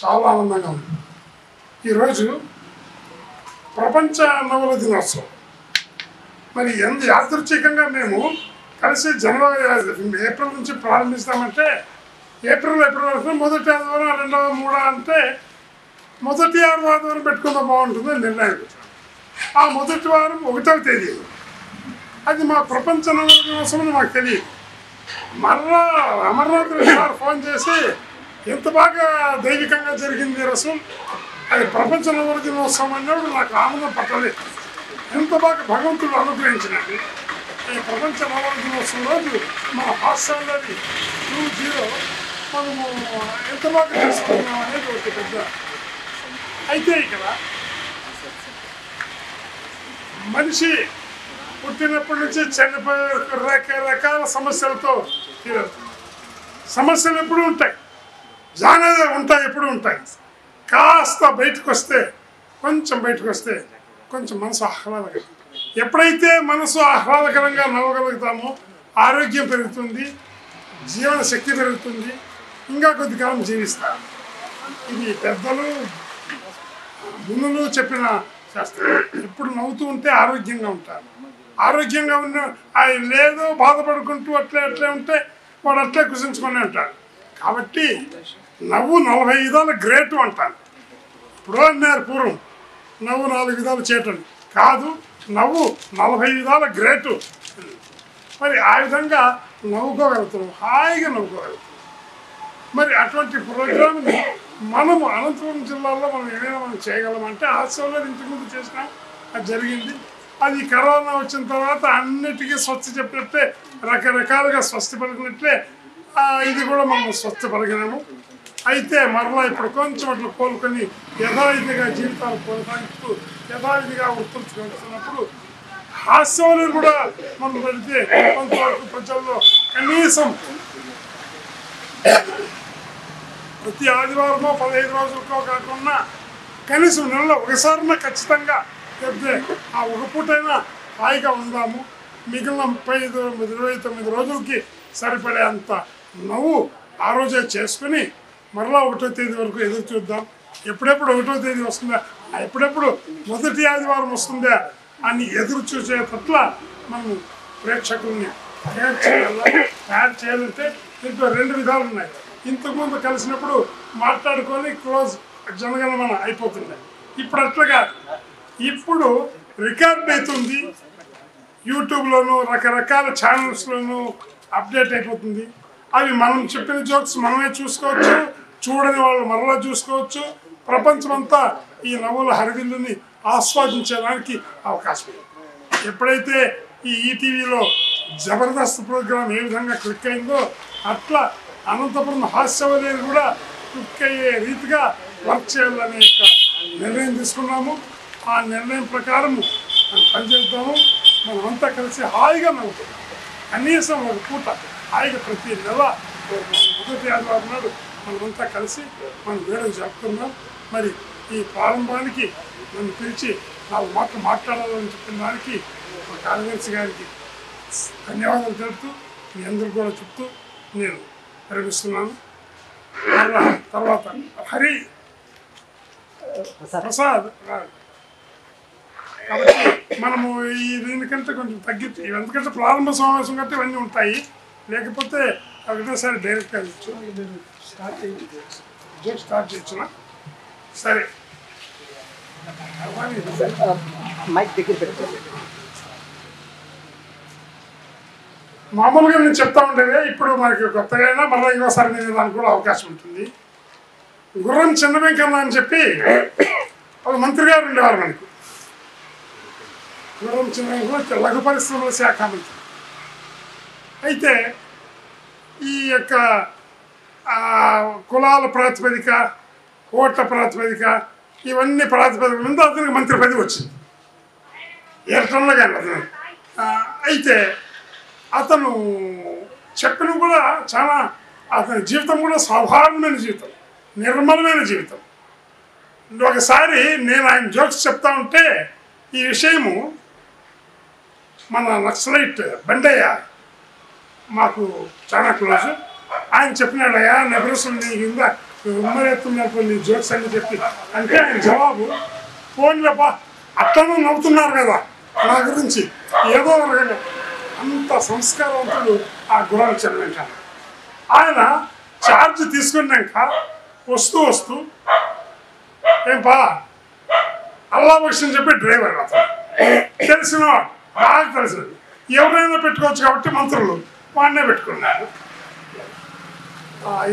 చాలా ఆనందంగా ఉంది ఈరోజు ప్రపంచ నవల దినోత్సవం. మరి ఎంత యాదృచ్ఛికంగా మేము కలిసి జనవరి ఏప్రిల్ నుంచి ప్రారంభిస్తామంటే ఏప్రిల్ ఏప్రిల్ వరకు మొదటి ఆదివారం రెండవ మూడో అంటే మొదటి ఆరు ఆదివారం పెట్టుకుంటే బాగుంటుందని నిర్ణయం ఆ మొదటి వారం ఒకటవ తేదీ. అది మా ప్రపంచ నవల దినోత్సవం మాకు తెలియదు. మరలా అమర్నాథ్ సార్ ఫోన్ చేసి ఎంత బాగా దైవికంగా జరిగింది రసం? అది ప్రపంచ నవల దినోత్సవం అన్నప్పుడు నాకు ఆనందం పట్టలేదు. ఎంత బాగా భగవంతుడు అనుగ్రహించినది ఈ ప్రపంచ నవర దినోత్సవం రోజు మా హాస్టల్లోని టూ జీరో మనము ఎంత బాగా చేసుకున్నాం అనేది ఒకటి పెద్ద అయితే ఇక్కడ మనిషి పుట్టినప్పటి నుంచి చనిపోయే రకరకాల సమస్యలతో తీరుతుంది సమస్యలు ఎప్పుడు ఉంటాయి. జాగ్రత్త ఉంటాయి ఎప్పుడు ఉంటాయి. కాస్త బయటకు వస్తే కొంచెం బయటకు వస్తే కొంచెం మనసు ఆహ్లాదకరం. ఎప్పుడైతే మనసు ఆహ్లాదకరంగా నవ్వగలుగుతామో ఆరోగ్యం పెరుగుతుంది జీవన శక్తి పెరుగుతుంది ఇంకా కొద్ది కాలం జీవిస్తారు ఇది పెద్దలు మునులు చెప్పిన శాస్త్రం. ఎప్పుడు నవ్వుతూ ఉంటే ఆరోగ్యంగా ఉంటారు. ఆరోగ్యంగా ఉన్న ఆయన లేదో బాధపడుకుంటూ అట్లే అట్లే ఉంటే వాడు అట్లే కృషించుకొని ఉంటాడు. కాబట్టి నవ్వు నలభై విధాలు గ్రేటు అంటాను. ఇప్పుడు అన్నారు పూర్వం నవ్వు నాలుగు విధాలు చేయటం కాదు నవ్వు నలభై విధాల గ్రేటు. మరి ఆ విధంగా నవ్వుకోగలుగుతాం హాయిగా నవ్వుకోగలుగుతాం. మరి అటువంటి ప్రోగ్రామ్ని మనము అనంతపురం జిల్లాలో మనం ఏమైనా మనం చేయగలమంటే హాస్యంలో ఇంతకుముందు చేసినాం అది జరిగింది. అది కరోనా వచ్చిన తర్వాత అన్నిటికీ స్వచ్ఛ చెప్పినట్లే రకరకాలుగా స్వస్థ పలికినట్లే ఇది కూడా మనం స్వస్థ అయితే మరలా ఇప్పుడు కొంచెం అట్లా కోలుకొని యథావిధిగా జీవితాలు కొనసాగిస్తూ యథావిధిగా గుర్తుంచుకుంటున్నప్పుడు హాస్యంలో కూడా మనం పెడితే కొంతవరకు ప్రజల్లో కనీసం ప్రతి ఆదివారమో పదహైదు రోజులకో కాకుండా కనీసం నెలలో ఒకసారిన ఖచ్చితంగా చెప్తే ఆ ఒక పూటైనా హాయిగా ఉందాము. మిగిలిన ముప్పై ఐదు ఇరవై తొమ్మిది రోజులకి సరిపడే అంత నవ్వు ఆ రోజే చేసుకుని మరలా ఒకటో తేదీ వరకు ఎదురు చూద్దాం. ఎప్పుడెప్పుడు ఒకటో తేదీ వస్తుందా? ఎప్పుడెప్పుడు మొదటి ఆదివారం వస్తుందా? అని ఎదురు చూసే పట్ల మనం ప్రేక్షకుల్ని తయారు చేయాలా? తయారు చేయాలంటే దీంట్లో రెండు విధాలు ఉన్నాయి. ఇంతకుముందు కలిసినప్పుడు మాట్లాడుకొని క్లోజ్ జనగణమన అయిపోతుంది ఇప్పుడు అట్లా కాదు ఇప్పుడు రికార్డ్ అవుతుంది యూట్యూబ్లోను రకరకాల ఛానల్స్లోను అప్డేట్ అయిపోతుంది. అవి మనం చెప్పిన జోక్స్ మనమే చూసుకోవచ్చు చూడని వాళ్ళు మరలా చూసుకోవచ్చు. ప్రపంచమంతా ఈ నవ్వుల హరివిల్లుని ఆస్వాదించడానికి అవకాశం ఉంది. ఎప్పుడైతే ఈ ఈటీవీలో జబర్దస్త్ ప్రోగ్రామ్ ఏ విధంగా క్లిక్ అయిందో అట్లా అనంతపురం హాస్యవలేని కూడా క్లిక్ అయ్యే రీతిగా వర్క్ చేయాలనే యొక్క నిర్ణయం తీసుకున్నాము. ఆ నిర్ణయం ప్రకారం మనం పనిచేద్దాము. మనమంతా కలిసి హాయిగా నవ్వుతాం కనీసం ఒక పూట హాయిగా ప్రతి నెల మొదటి ఆదివారం నాడు మనమంతా కలిసి మనం వేడుక జరుపుకుందాం. మరి ఈ ప్రారంభానికి నన్ను పిలిచి నాలుగు మాటలు మాట్లాడాలని చెప్పిన దానికి మా కార్యదర్శి గారికి ధన్యవాదాలు తెలుపుతూ మీ అందరూ కూడా చెప్తూ నేను విరమిస్తున్నాను. మరలా తర్వాత హరి ప్రసాద్. కాబట్టి మనము ఈ దీనికంటే కొంచెం తగ్గించి ఎందుకంటే ప్రారంభ సమావేశం కంటే ఇవన్నీ ఉంటాయి. లేకపోతే ఒకటేసారి డైరెక్ట్గా ఇచ్చు స్టార్ట్ చేయి. జోక్ స్టార్ట్ చేయొచ్చునా సరే. మైక్ దగ్గర పెట్టుకోండి మామూలుగా నేను చెప్తా ఉండేది ఇప్పుడు మనకి కొత్తగా అయినా మళ్ళీ ఇంకోసారి నేను దానికి కూడా అవకాశం ఉంటుంది. గుర్రం చిన్న వెంకన్న అని చెప్పి ఒక మంత్రి గారు ఉండేవారు మనకు. గుర్రం చిన్న వెంకన్న లఘు పరిశ్రమల శాఖ మంత్రి. అయితే ఈ యొక్క కులాల ప్రాతిపదిక ఓట్ల ప్రాతిపదిక ఇవన్నీ ప్రాతిపదిక మీద అతనికి మంత్రి పదవి వచ్చింది. ఎర్రటంలో కానీ అతను. అయితే అతను చెప్పిన కూడా చాలా అతని జీవితం కూడా సాధారణమైన జీవితం నిర్మలమైన జీవితం. ఒకసారి నేను ఆయన జోక్స్ చెప్తా ఉంటే ఈ విషయము మన నక్సలైట్ బండయ్య మాకు చాలా క్లోజ్. ఆయన చెప్పినాడయ్యా అయ్యా నీ కింద ఉమ్మడి ఎత్తున్నప్పుడు కొన్ని జోక్స్ అని చెప్పి. అంటే ఆయన జవాబు ఫోన్లేపా అట్లనే నవ్వుతున్నారు కదా నా గురించి. ఏదో రకంగా అంత సంస్కారవంతుడు ఆ గురాలు చదివింట ఆయన ఛార్జ్ తీసుకున్నాక వస్తూ వస్తూ ఏం పా అల్లా బక్షని చెప్పి డ్రైవర్ అతను. తెలిసిన బాగా తెలిసినది. ఎవరైనా పెట్టుకోవచ్చు కాబట్టి మంత్రులు. వాడినే పెట్టుకున్నారు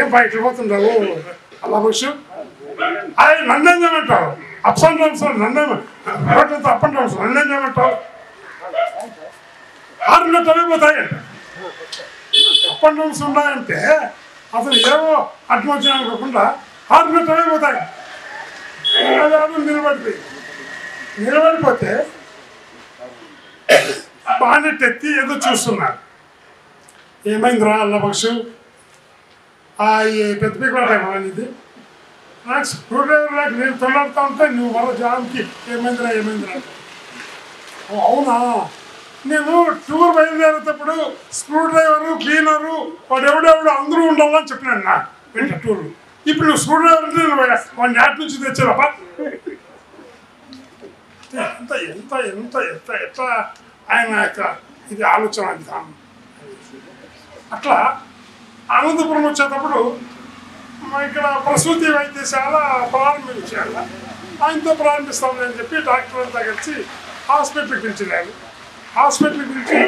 ఏం బయట పోతుండవు? అలా బక్షు. ఆయన నన్నేం చేయమంటావు? అప్స్ అండ్ డౌన్స్ నన్నే రోడ్లతో అప్ అండ్ డౌన్స్ నన్నేం చేయమంటావు? ఆరు నెలలు పోతాయంట. అప్ అండ్ డౌన్స్ ఉన్నాయంటే అసలు ఏవో అడ్మోచన అనుకోకుండా ఆరు నెలలు పోతాయి. నిలబడిపోయి. నిలబడిపోతే బాగా ఎత్తి ఏదో చూస్తున్నారు. ఏమైందిరా అల్లబక్షు ఆ పెద్ద పీకల టైం నాకు స్క్రూ డ్రైవర్ నేను తొలడుతూ ఉంటే నువ్వు మరో జాబ్కి ఏమైందిరా ఏమైందిరా ఓ, అవునా? నేను టూర్ బయలుదేరేటప్పుడు స్క్రూ డ్రైవరు క్లీనరు వాడు ఎవడెవడు అందరూ ఉండాలని చెప్పినాను నా వెంట టూర్ ఇప్పుడు నువ్వు స్క్రూ డ్రైవర్ అంటే నేను వాడిని నాటి నుంచి తెచ్చారప్ప ఎంత ఎంత ఎంత ఎంత ఎట్లా? ఆయన యొక్క ఇది ఆలోచన విధానం. అట్లా అనంతపురం వచ్చేటప్పుడు మా ఇక్కడ ప్రసూతి వైద్యశాల ప్రారంభించాల ఆయనతో ప్రారంభిస్తామని అని చెప్పి డాక్టర్ అంతా కలిసి హాస్పిటల్కి పిలిచినాను హాస్పిటల్కి పిలిచి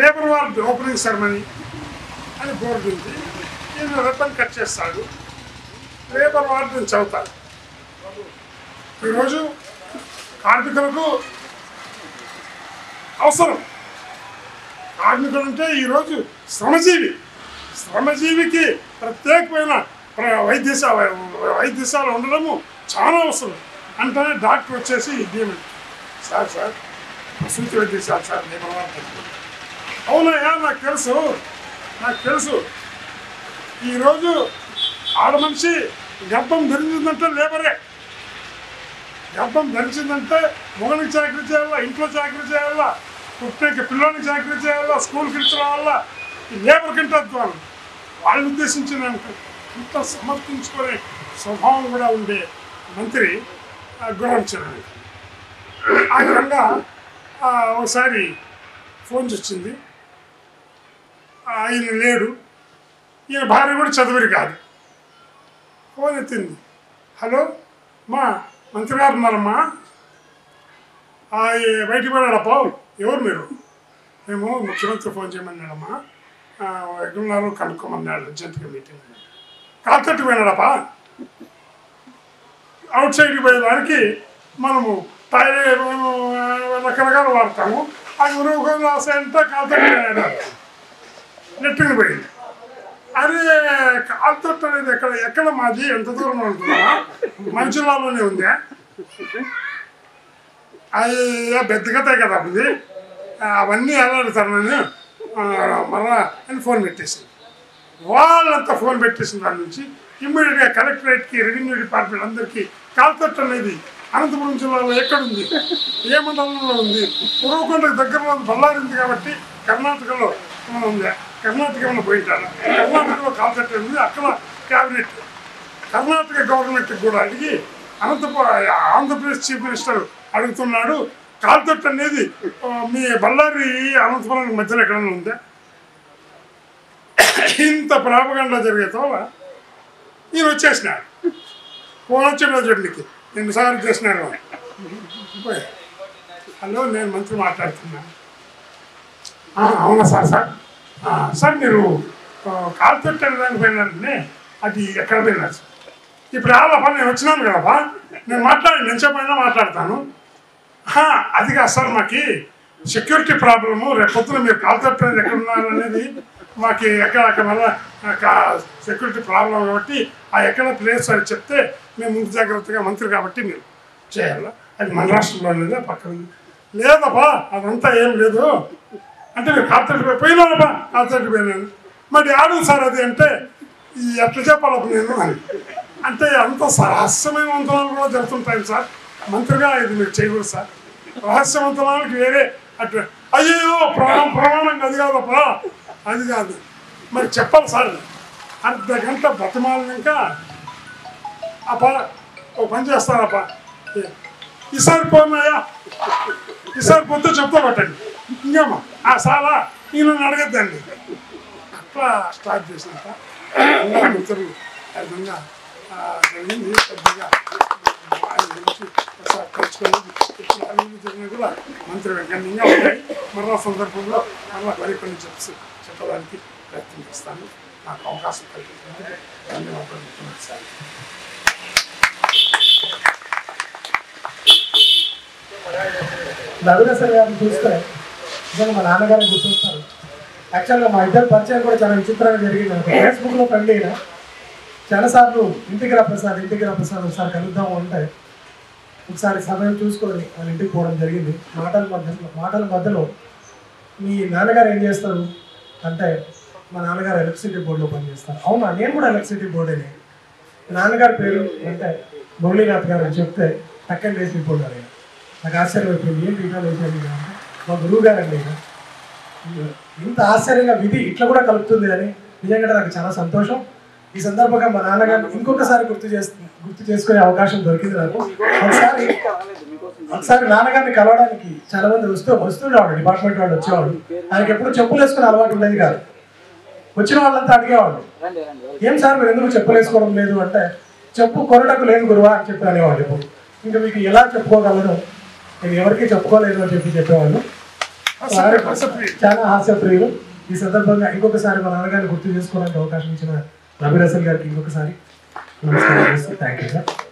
లేబర్ వార్డ్ ఓపెనింగ్ సెరమనీ అని బోర్డు ఉంది. ఈయన రిబ్బన్ కట్ చేస్తాడు. లేబర్ వార్డు చదువుతాడు. ఈరోజు కార్మికులకు అవసరం. కార్మికులు అంటే ఈరోజు శ్రమజీవి. శ్రమజీవికి ప్రత్యేకమైన వైద్య వైద్యశాల ఉండడము చాలా అవసరం. అంటే డాక్టర్ వచ్చేసి దీని సార్ సార్ ప్రసూతి వైద్యశాల సార్ నేను అవునయ్యా నాకు తెలుసు. నాకు తెలుసు. ఈరోజు ఆడ మనిషి గర్భం ధరించిందంటే లేబరే. గర్భం ధరించిందంటే మొగలికి చాకరీ చేయాలా ఇంట్లో చాకరీ చేయాలా? పుట్టేకి పిల్లల్ని జాగ్రత్త చేయాలా స్కూల్కి ఇచ్చిన వల్ల ఈ లేబర్ కంటే వాళ్ళని ఉద్దేశించిన ఇంత సమర్థించుకునే స్వభావం కూడా ఉండే మంత్రి గురవంచండి ఆ విధంగా ఒకసారి ఫోన్ వచ్చింది ఆయన లేడు. ఈయన భార్య కూడా చదువురి కాదు. ఫోన్ ఎత్తింది. హలో మా మంత్రి గారు ఉన్నారమ్మా. ఆ, ఏ, బయటికి పోయాడప్పా ఎవరు మీరు మేము ముఖ్యమంత్రి ఫోన్ చేయమన్నాడమ్మా ఆ, కనుక్కోమన్నాడు అర్జెంట్గా మీటింగ్ కాకట్టు పోయినాడపా అవుట్ సైడ్కి పోయేదానికి మనము టాయిలెట్ మనము, రకరకాలు వాడతాము. అది గురువుకొని రాసేంటే కాకట్టు పోయాడు. నెట్టుకు పోయింది. అరే కాల్తొట్టు అనేది ఎక్కడ ఎక్కడ మాది? ఎంత దూరం ఉంటుందా? మంచిలాలోనే ఉందా? అయ్యా పెద్దగతే కదా అది అవన్నీ అడుగుతారు నేను మళ్ళా అని ఫోన్ పెట్టేసింది వాళ్ళంతా ఫోన్ పెట్టేసిన దాని నుంచి ఇమ్మీడియట్గా కలెక్టరేట్కి రెవెన్యూ డిపార్ట్మెంట్ అందరికీ కాల్తొట్టు అనేది అనంతపురం జిల్లాలో ఎక్కడుంది? ఏ మండలంలో ఉంది? పూర్వకొండకు దగ్గరలో ఉంది, బళ్ళారి ఉంది కాబట్టి కర్ణాటకలో ఆ, ఉంది? కర్ణాటకలో పోయింటారు? కర్ణాటకలో కాల్తొట్టు ఉంది అక్కడ క్యాబినెట్. కర్ణాటక గవర్నమెంట్కి కూడా అడిగి అనంతపురం ఆంధ్రప్రదేశ్ చీఫ్ మినిస్టర్ అడుగుతున్నాడు. కాల్తొట్టు అనేది మీ బళ్ళారి అనంతపురం మధ్యలో ఎక్కడైనా ఉందా? ఇంత ప్రాపగండ జరిగే తోల ఈయన వచ్చేసినాడు. పోనొచ్చాడు జడ్లకి నేను ఎన్నిసార్లు చేసినాడు హలో నేను మంత్రి మాట్లాడుతున్నాను అవునా సార్ సార్? సార్ మీరు ఆ, కాల్తొట్టు అనే అది ఎక్కడ పోయినారు? సార్ ఇప్పుడు ఆలపా నేను వచ్చినాను కదపా నేను మాట్లాడి నేను చెప్పైనా మాట్లాడతాను. అది కాదు సార్ మాకు సెక్యూరిటీ ప్రాబ్లము రేపు పొద్దున మీరు కాల్తొట్టు ఎక్కడ ఉన్నారనేది మాకు ఎక్కడ అక్కడ సెక్యూరిటీ ప్రాబ్లం కాబట్టి ఆ ఎక్కడ ప్లేస్ అని చెప్తే మేము ముందు జాగ్రత్తగా మంత్రి కాబట్టి మీరు చేయాలా? అది మన రాష్ట్రంలో లేదా పక్కన లేదబ్బా అదంతా ఏం లేదు. అంటే మీరు కాల్తొట్టు పోయినాబ్బా కాల్తొట్టు పోయినాను మరి ఆడు సార్ అది అంటే ఎట్లా చెప్పాలి నేను అని. అంటే అంత రహస్యమైన వంతనాలు కూడా జరుగుతుంటాయి సార్. మంత్రిగా ఇది మీరు చేయకూడదు సార్. రహస్యవంతనాలకు వేరే అటు అయ్యో ప్రాణం ప్రమాణం అది కాదప్పా. అది కాదు. మరి చెప్పాలి సార్. అర్ధ గంట బతిమాలినాక అప్ప ఓ పని చేస్తారప్ప ఈసారి పోన్నాయా ఈసారి పొద్దు చెప్తా పట్టండి. ఇంకేమా ఆ సాలా ఈయన అడగద్దండి. అట్లా స్టార్ట్ చేసినాక మిత్రులు ఆ విధంగా జరిగింది. పెద్దగా ఆయన గురించి ఒకసారి కలుసుకొని జరిగినా కూడా మంత్రి వెంకన్నగా ఉన్నాయి మరలా సందర్భంలో మరలా మరికొన్ని చెప్పి చెప్పడానికి ప్రయత్నం చేస్తాను. నాకు అవకాశం కల్పించినందుకు ధన్యవాదాలు ముఖ్యమంత్రి సార్. రవిదాసన్ గారిని చూస్తే నిజంగా మా నాన్నగారిని గుర్తిస్తారు. యాక్చువల్గా మా ఇద్దరు పరిచయం కూడా చాలా విచిత్రంగా జరిగింది. ఫేస్బుక్లో ఫ్రెండ్ అయినా చాలాసార్లు ఇంటికి రా ప్రసాద్ ఇంటికి రా ప్రసాద్ ఒకసారి కలుద్దాము అంటే ఒకసారి సమయం చూసుకొని వాళ్ళ ఇంటికి పోవడం జరిగింది. మాటల మధ్యలో మాటల మధ్యలో మీ నాన్నగారు ఏం చేస్తారు? అంటే మా నాన్నగారు ఎలక్ట్రిసిటీ బోర్డులో పనిచేస్తారు. అవునా? నేను కూడా ఎలక్ట్రిసిటీ బోర్డేనే. నాన్నగారి పేరు అంటే మురళీనాథ్ గారు అని చెప్తే పక్కన వేసి అయిపోయినారు నాకు ఆశ్చర్యం అయిపోయింది. ఏంటి ఇట్లా మా గురువు గారు అండి ఇంత ఆశ్చర్యంగా విధి ఇట్లా కూడా కలుపుతుంది అని. నిజంగా నాకు చాలా సంతోషం. ఈ సందర్భంగా మా నాన్నగారిని ఇంకొకసారి గుర్తు చేస్తుంది గుర్తు చేసుకునే అవకాశం దొరికింది నాకు. ఒకసారి ఒకసారి నాన్నగారిని కలవడానికి చాలా మంది వస్తూ వస్తుండేవాడు డిపార్ట్మెంట్ వాళ్ళు వచ్చేవాడు ఆయనకి ఎప్పుడు చెప్పులు వేసుకునే అలవాటు ఉండేది కాదు. వచ్చిన వాళ్ళంతా అడిగేవాళ్ళు ఏం సార్ మీరు ఎందుకు చెప్పులు వేసుకోవడం లేదు? అంటే చెప్పు కొరటకు లేదు గురువా అని చెప్పి అనేవాళ్ళు ఇప్పుడు ఇంకా మీకు ఎలా చెప్పుకోగలరు నేను ఎవరికి చెప్పుకోలేదు అని చెప్పి చెప్పేవాళ్ళు. చాలా హాస్యప్రియులు. ఈ సందర్భంగా ఇంకొకసారి మా నాన్నగారిని గుర్తు చేసుకోవడానికి అవకాశం ఇచ్చిన రవి రసల్ గారికి ఇంకొకసారి नमस्कार थैंक यू सर